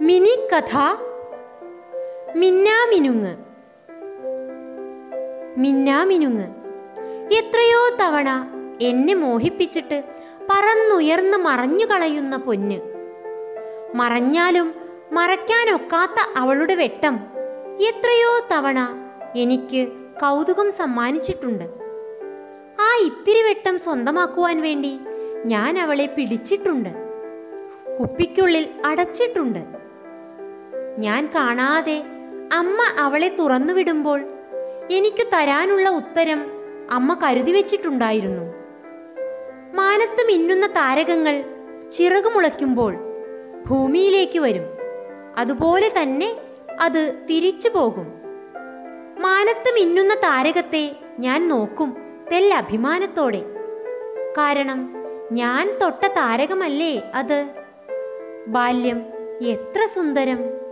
കഥ മിന്നാമിനുങ്ങ്. മിന്നാമിനുങ്ങ്. എത്രയോ തവണ എന്നെ മോഹിപ്പിച്ചിട്ട് പറന്നുയർന്ന് മറഞ്ഞു കളയുന്ന പൊന്ന്. മറഞ്ഞാലും മറയ്ക്കാനൊക്കാത്ത അവളുടെ വെട്ടം എത്രയോ തവണ എനിക്ക് കൗതുകം സമ്മാനിച്ചിട്ടുണ്ട്. ആ ഇത്തിരി വെട്ടം സ്വന്തമാക്കുവാൻ വേണ്ടി ഞാൻ അവളെ പിടിച്ചിട്ടുണ്ട്. കുപ്പിക്കുള്ളിൽ അടച്ചിട്ടുണ്ട്. ഞാൻ കാണാതെ അമ്മ അവളെ തുറന്നു വിടുമ്പോൾ എനിക്ക് തരാനുള്ള ഉത്തരം അമ്മ കരുതി വെച്ചിട്ടുണ്ടായിരുന്നു. മാനത്ത് മിന്നുന്ന താരകങ്ങൾ ചിറകുമുളയ്ക്കുമ്പോൾ ഭൂമിയിലേക്ക് വരും. അതുപോലെ തന്നെ അത് തിരിച്ചു പോകും. മാനത്ത് മിന്നുന്ന താരകത്തെ ഞാൻ നോക്കും തെല്ലഭിമാനത്തോടെ കാരണം ഞാൻ തൊട്ട താരകമല്ലേ അത്? ബാല്യം എത്ര സുന്ദരം!